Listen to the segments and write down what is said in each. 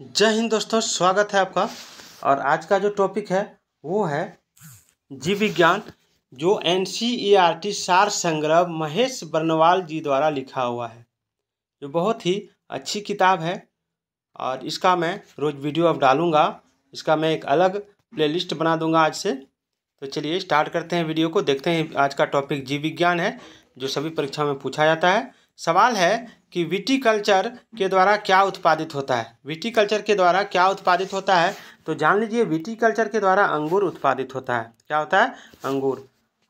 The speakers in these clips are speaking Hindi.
जय हिंद दोस्तों, स्वागत है आपका। और आज का जो टॉपिक है, वो है जीव विज्ञान, जो एन सी टी सार संग्रह महेश बर्नवाल जी द्वारा लिखा हुआ है। जो बहुत ही अच्छी किताब है, और इसका मैं रोज़ वीडियो अब डालूँगा, इसका मैं एक अलग प्लेलिस्ट बना दूँगा आज से। तो चलिए स्टार्ट करते हैं वीडियो को, देखते हैं आज का टॉपिक जीव विज्ञान है, जो सभी परीक्षाओं में पूछा जाता है। सवाल है कि विटीकल्चर के द्वारा क्या उत्पादित होता है। विटीकल्चर के द्वारा क्या उत्पादित होता है तो जान लीजिए विटीकल्चर के द्वारा अंगूर उत्पादित होता है। क्या होता है? अंगूर।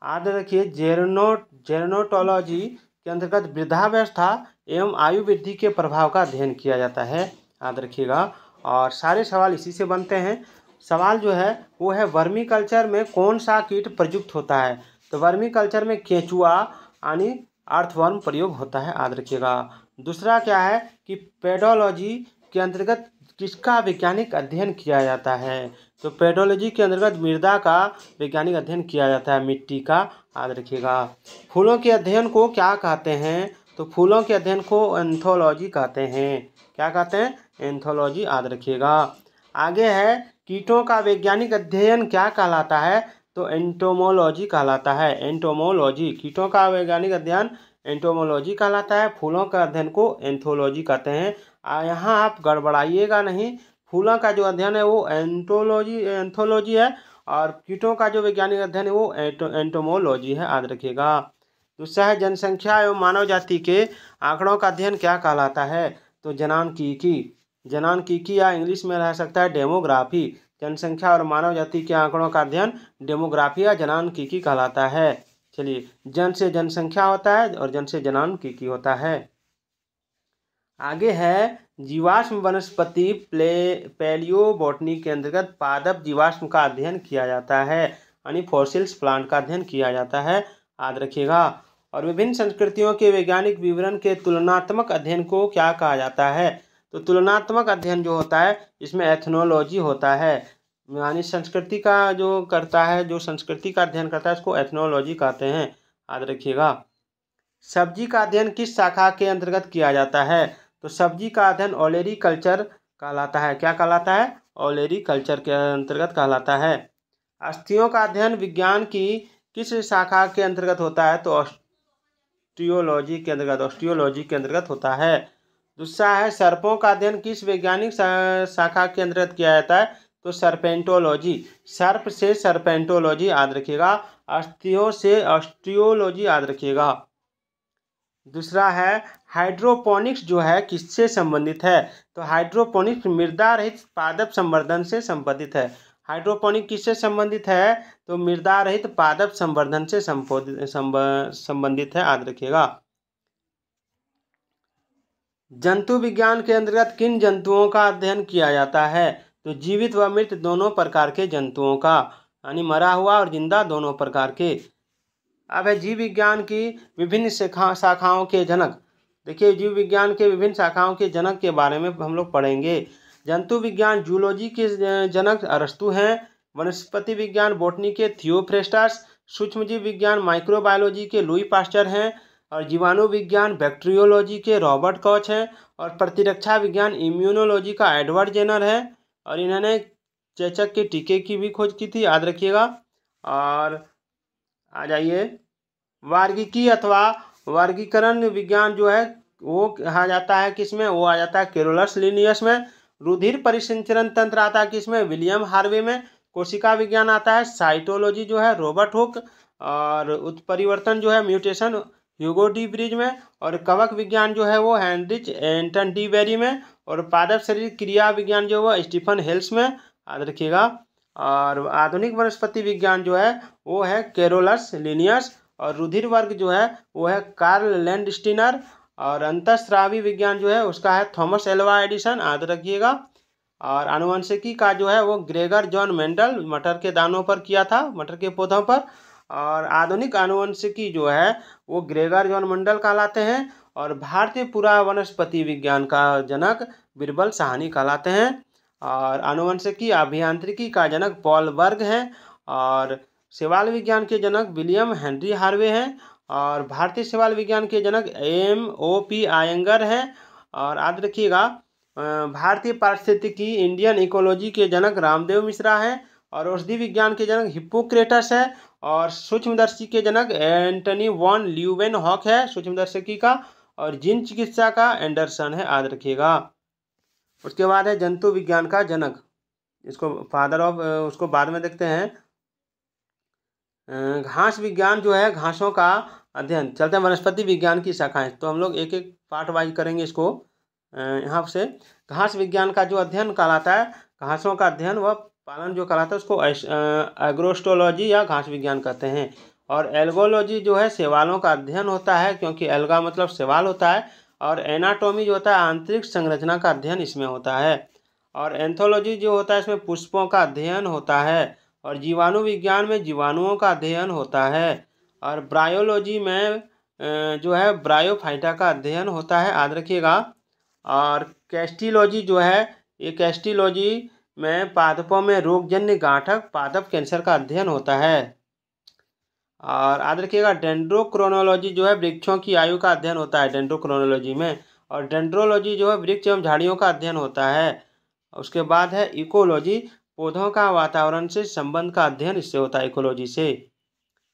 याद रखिए, जेरनो, जेरनोटोलॉजी के अंतर्गत वृद्धावस्था एवं आयु वृद्धि के प्रभाव का अध्ययन किया जाता है। याद रखिएगा। और सारे सवाल इसी से बनते हैं। सवाल जो है, वो है वर्मी कल्चर में कौन सा कीट प्रयुक्त होता है? तो वर्मी कल्चर में केंचुआ, यानी अर्थवर्म प्रयोग होता है। याद रखिएगा। दूसरा क्या है कि पेडोलॉजी के अंतर्गत किसका वैज्ञानिक अध्ययन किया जाता है? तो पेडोलॉजी के अंतर्गत मृदा का वैज्ञानिक अध्ययन किया जाता है, मिट्टी का। याद रखिएगा। फूलों के अध्ययन को क्या कहते हैं? तो फूलों के अध्ययन को एंथोलॉजी कहते हैं। क्या कहते हैं? एंथोलॉजी, याद रखिएगा। आगे है, कीटों का वैज्ञानिक अध्ययन क्या कहलाता है? तो एंटोमोलॉजी कहलाता है। एंटोमोलॉजी, कीटों का वैज्ञानिक अध्ययन एंटोमोलॉजी कहलाता है, फूलों का अध्ययन को एंथोलॉजी कहते हैं। यहाँ आप गड़बड़ाइएगा नहीं, फूलों का जो अध्ययन है वो एंटोलॉजी एंथोलॉजी है, और कीटों का जो वैज्ञानिक अध्ययन है वो एंटो एंटोमोलॉजी है, याद रखिएगा। दूसरा है जनसंख्या एवं मानव जाति के आंकड़ों का अध्ययन क्या कहलाता है? तो जनान की की, जनान की की या इंग्लिश में रह सकता है डेमोग्राफी। जनसंख्या और मानव जाति के आंकड़ों का अध्ययन डेमोग्राफी या जनान की की कहलाता है। चलिए, जन से जनसंख्या होता है और जन से जनान की की होता है। आगे है, जीवाश्म वनस्पति प्ले पैलियो बॉटनी के अंतर्गत पादप जीवाश्म का अध्ययन किया जाता है, यानी फॉसिल्स प्लांट का अध्ययन किया जाता है। याद रखिएगा, और विभिन्न संस्कृतियों के वैज्ञानिक विवरण के तुलनात्मक अध्ययन को क्या कहा जाता है? तो तुलनात्मक अध्ययन जो होता है, इसमें एथनोलॉजी होता है। यानी संस्कृति का जो करता है, जो संस्कृति का अध्ययन करता है, उसको एथनोलॉजी कहते हैं। याद रखिएगा। सब्ज़ी का अध्ययन किस शाखा के अंतर्गत किया जाता है? तो सब्ज़ी का अध्ययन ओलेरी कल्चर कहलाता है। क्या कहलाता है? ओलेरी कल्चर के अंतर्गत कहलाता है। अस्थियों का अध्ययन विज्ञान की किस शाखा के अंतर्गत होता है? तो ऑस्टियोलॉजी के अंतर्गत ऑस्टियोलॉजी के अंतर्गत होता है। दूसरा है, सर्पों का अध्ययन किस वैज्ञानिक शाखा के अंतर्गत किया जाता है? तो सर्पेंटोलॉजी सर्प से सर्पेंटोलॉजी याद रखिएगा, अस्थियों से ऑस्ट्रियोलॉजी याद रखिएगा। दूसरा है हाइड्रोपोनिक्स जो है किससे संबंधित है? तो हाइड्रोपोनिक्स मृदा रहित पादप संवर्धन से संबंधित है। हाइड्रोपोनिक किससे संबंधित है? तो मृदा रहित पादप संवर्धन से संबंधित है, याद रखिएगा। जंतु विज्ञान के अंतर्गत किन जंतुओं का अध्ययन किया जाता है? तो जीवित व मृत दोनों प्रकार के जंतुओं का, यानी मरा हुआ और ज़िंदा दोनों प्रकार के। अब है जीव विज्ञान की विभिन्न शाखा, शाखाओं के जनक। देखिए, जीव विज्ञान के विभिन्न शाखाओं के जनक के बारे में हम लोग पढ़ेंगे। जंतु विज्ञान, जूलॉजी के जनक अरस्तु हैं। वनस्पति विज्ञान, बोटनी के थियोफ्रेस्टास। सूक्ष्मजीव विज्ञान, माइक्रोबायोलॉजी के लुई पास्टर हैं। और जीवाणु विज्ञान, बैक्टीरियोलॉजी के रॉबर्ट कॉच हैं। और प्रतिरक्षा विज्ञान, इम्यूनोलॉजी का एडवर्ड जेनर है। और इन्होंने चेचक के टीके की भी खोज की थी, याद रखिएगा। और आ जाइए। वार्गिकी अथवा वर्गीकरण विज्ञान जो है, वो कहा जाता है किसमें? वो आ जाता है केरोलस लिनियस में। रुधिर परिसंचरण तंत्र आता है किसमें? विलियम हार्वे में। कोशिका विज्ञान आता है। साइटोलॉजी जो है, रॉबर्ट हुक। और उत्परिवर्तन जो है, म्यूटेशन ह्यूगो डी ब्रिज में और कवक विज्ञान जो है वो हैंड्रिच एंटन डी बेरी में और पादप शरीर क्रिया विज्ञान जो है स्टीफन हेल्स में, याद रखिएगा। और आधुनिक वनस्पति विज्ञान जो है वो है केरोलस लिनियस और रुधिर वर्ग जो है वो है कार्ल लैंडस्टिनर और अंतस्रावी विज्ञान जो है उसका है थॉमस एल्वा एडिसन, याद रखिएगा। और आनुवंशिकी का जो है वो ग्रेगर जॉन मेंडल मटर के दानों पर किया था, मटर के पौधों पर। और आधुनिक आनुवंशिकी जो है, वो ग्रेगर जॉन मंडल कहलाते हैं और भारतीय पुरा वनस्पति विज्ञान का जनक बिरबल साहनी कहलाते हैं। और आनुवंशिकी अभियांत्रिकी का जनक पॉल वर्ग हैं और सेवाल विज्ञान के जनक विलियम हेनरी हार्वे हैं और भारतीय सेवाल विज्ञान के जनक एम ओ पी आयंगर हैं। और याद रखिएगा भारतीय पारिस्थितिकी इंडियन इकोलॉजी के जनक रामदेव मिश्रा हैं और औषधि विज्ञान के जनक हिप्पोक्रेटस है और सूक्ष्मदर्शी के जनक एंटनी वॉन ल्यूवेन हॉक है, सूक्ष्मदर्शी का और जिन चिकित्सा का एंडरसन है, याद रखिएगा। उसके बाद है जंतु विज्ञान का जनक। इसको फादर ऑफ़ उसको बाद में देखते हैं। घास विज्ञान जो है, घासों का अध्ययन। चलते हैं वनस्पति विज्ञान की शाखाएँ। तो हम लोग एक एक पार्ट वाइज करेंगे इसको। यहाँ से घास विज्ञान का जो अध्ययन कहलाता है, घासों का अध्ययन व पालन जो कराता है, उसको एग्रोस्टोलॉजी या घास विज्ञान कहते हैं। और एल्गोलॉजी जो है, सेवालों का अध्ययन होता है, क्योंकि एल्गा मतलब सेवाल होता है, और एनाटोमी जो होता है, आंतरिक संरचना का अध्ययन इसमें होता है। और एंथोलॉजी जो होता है, इसमें पुष्पों का अध्ययन होता है, और जीवाणु विज्ञान में जीवाणुओं का अध्ययन होता है। और ब्रायोलॉजी में जो है, ब्रायोफाइटा का अध्ययन होता है, याद रखिएगा। और कैस्टिलॉजी जो है, ये कैस्टिलॉजी में पादपों में रोगजन्य गांठक पादप कैंसर का अध्ययन होता है। और याद रखिएगा डेंड्रोक्रोनोलॉजी जो है वृक्षों की आयु का अध्ययन होता है डेंड्रोक्रोनोलॉजी में। और डेंड्रोलॉजी जो है वृक्ष एवं झाड़ियों का अध्ययन होता है। उसके बाद है इकोलॉजी पौधों का वातावरण से संबंध का अध्ययन इससे होता है इकोलॉजी से।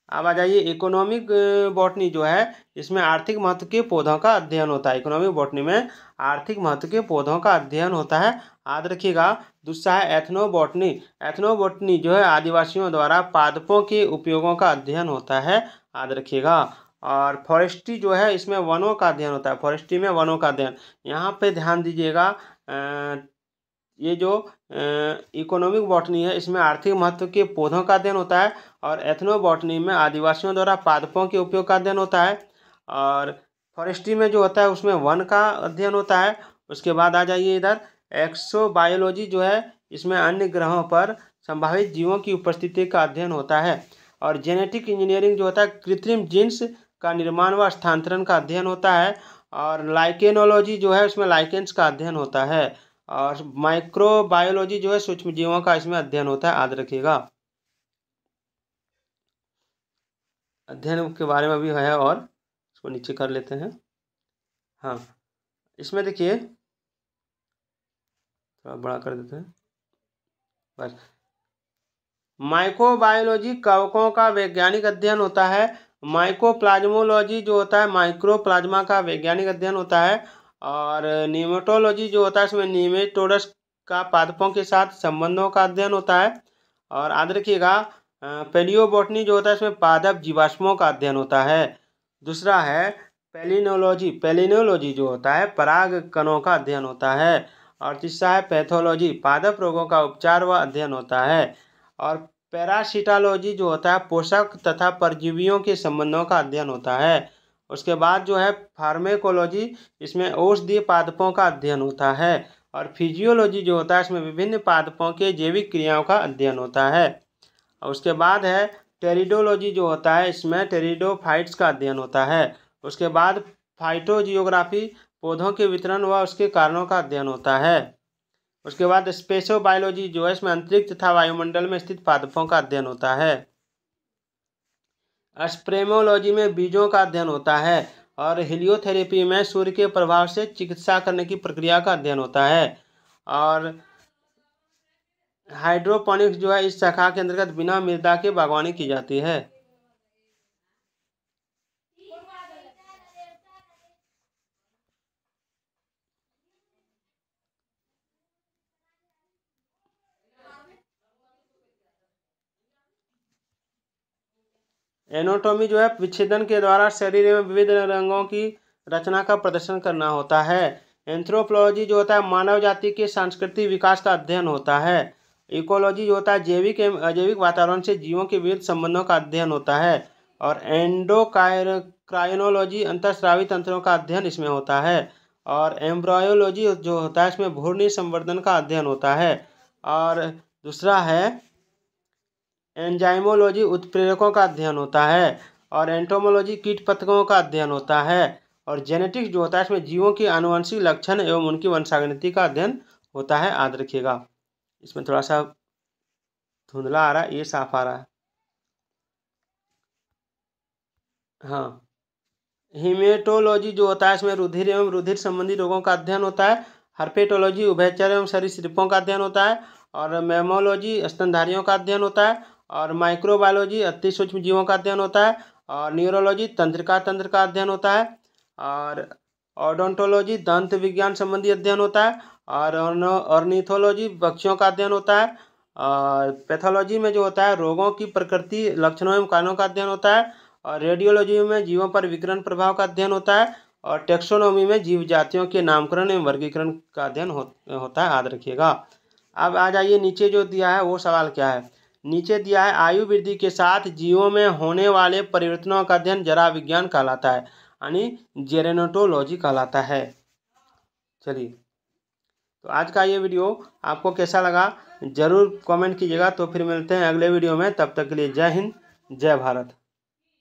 अब आ जाइए इकोनॉमिक बॉटनी जो है, इसमें आर्थिक महत्व के पौधों का अध्ययन होता है। इकोनॉमिक बॉटनी में आर्थिक महत्व के पौधों का अध्ययन होता है। याद रखिएगा दूसरा है एथनोबॉटनी एथनोबॉटनी जो है, आदिवासियों द्वारा पादपों के उपयोगों का अध्ययन होता है। याद रखिएगा। और फॉरेस्ट्री जो है, इसमें वनों का अध्ययन होता है। फॉरेस्ट्री में वनों का अध्ययन। यहाँ पे ध्यान दीजिएगा ये जो इकोनॉमिक बॉटनी है, इसमें आर्थिक महत्व के पौधों का अध्ययन होता है और एथनो बॉटनी में आदिवासियों द्वारा पादपों के उपयोग का अध्ययन होता है और फॉरेस्ट्री में जो होता है, उसमें वन का अध्ययन होता है। उसके बाद आ जाइए इधर एक्सोबायोलॉजी जो है, इसमें अन्य ग्रहों पर संभावित जीवों की उपस्थिति का अध्ययन होता है और जेनेटिक इंजीनियरिंग जो होता है, कृत्रिम जीन्स का निर्माण व स्थानांतरण का अध्ययन होता है और लाइकेनोलॉजी जो है, उसमें लाइकेंस का अध्ययन होता है। और माइक्रोबायोलॉजी जो है सूक्ष्म जीवों का इसमें अध्ययन होता है, याद रखिएगा। अध्ययन के बारे में भी है और इसको नीचे कर लेते हैं। हाँ इसमें देखिए, थोड़ा बड़ा कर देते हैं। बस। माइक्रोबायोलॉजी कवकों का वैज्ञानिक अध्ययन होता है। माइक्रोप्लाज्मोलॉजी जो होता है माइक्रोप्लाज्मा का वैज्ञानिक अध्ययन होता है। और नीमेटोलॉजी जो होता है, इसमें नीमेटोडस का पादपों के साथ संबंधों का अध्ययन होता है। और याद रखिएगा पेलियोबोटनी जो होता है, इसमें पादप जीवाश्मों का अध्ययन होता है। दूसरा है पेलिनोलॉजी पेलिनोलॉजी जो होता है, पराग कणों का अध्ययन होता है। और तीसरा है पैथोलॉजी पादप रोगों का उपचार व अध्ययन होता है। और पैरासिटालॉजी जो होता है, पोषक तथा परजीवियों के संबंधों का अध्ययन होता है। उसके बाद जो है फार्मेकोलॉजी, इसमें औषधीय पादपों का अध्ययन होता है और फिजियोलॉजी जो होता है, इसमें विभिन्न पादपों के जैविक क्रियाओं का अध्ययन होता है। और उसके बाद है टेरिडोलॉजी जो होता है, इसमें टेरिडोफाइट्स का अध्ययन होता है। उसके बाद फाइटोजियोग्राफी, पौधों के वितरण व उसके कारणों का अध्ययन होता है। उसके बाद स्पेशो बायोलॉजी जो है, इसमें अंतरिक्ष तथा वायुमंडल में स्थित पादपों का अध्ययन होता है। स्प्रेमोलॉजी में बीजों का अध्ययन होता है और हिलियोथेरेपी में सूर्य के प्रभाव से चिकित्सा करने की प्रक्रिया का अध्ययन होता है। और हाइड्रोपोनिक्स जो है इस शाखा के अंतर्गत बिना मृदा के बागवानी की जाती है। एनोटोमी जो है, विच्छेदन के द्वारा शरीर में विविध रंगों की रचना का प्रदर्शन करना होता है। एंथ्रोपोलॉजी जो होता है, मानव जाति के सांस्कृतिक विकास का अध्ययन होता है। इकोलॉजी जो होता है, जैविक एवं अजैविक वातावरण से जीवों के विविध संबंधों का अध्ययन होता है। और एंडोक्राइनोलॉजी अंतरस्रावी तंत्रों का अध्ययन इसमें होता है। और एम्ब्रायोलॉजी जो होता है, इसमें भूर्णी संवर्धन का अध्ययन होता है। और दूसरा है एंजाइमोलॉजी उत्प्रेरकों का अध्ययन होता है और एंटोमोलॉजी कीट पतंगों का अध्ययन होता है और जेनेटिक्स जो होता है, इसमें जीवों की आनुवंशिक लक्षण एवं उनकी वंशागणिति का अध्ययन होता है। याद रखिएगा। इसमें थोड़ा सा धुंधला आ रहा है, ये साफ़ आ रहा है। हाँ। हिमेटोलॉजी जो होता है, इसमें रुधिर एवं रुधिर संबंधी रोगों का अध्ययन होता है। हर्पेटोलॉजी, उभयचर एवं सरीसृपों का अध्ययन होता है और मेमोलॉजी स्तनधारियों का अध्ययन होता है। और माइक्रोबायोलॉजी अति सूक्ष्म जीवों का अध्ययन होता है और न्यूरोलॉजी तंत्रिका तंत्र का अध्ययन होता है और ऑडोंटोलॉजी दंत विज्ञान संबंधी अध्ययन होता है और ऑर्निथोलॉजी पक्षियों का अध्ययन होता है और पैथोलॉजी में जो होता है रोगों की प्रकृति लक्षणों एवं कारणों का अध्ययन होता है और रेडियोलॉजी में जीवों पर विकिरण प्रभाव का अध्ययन होता है और टेक्सोनोमी में जीव जातियों के नामकरण एवं वर्गीकरण का अध्ययन हो, होता है। याद रखिएगा। अब आ जाइए नीचे जो दिया है वो सवाल क्या है? नीचे दिया है, आयु वृद्धि के साथ जीवों में होने वाले परिवर्तनों का अध्ययन जरा विज्ञान कहलाता है, यानी जेरेनोटोलॉजी कहलाता है। चलिए तो आज का ये वीडियो आपको कैसा लगा, ज़रूर कमेंट कीजिएगा। तो फिर मिलते हैं अगले वीडियो में, तब तक के लिए जय हिंद, जय भारत।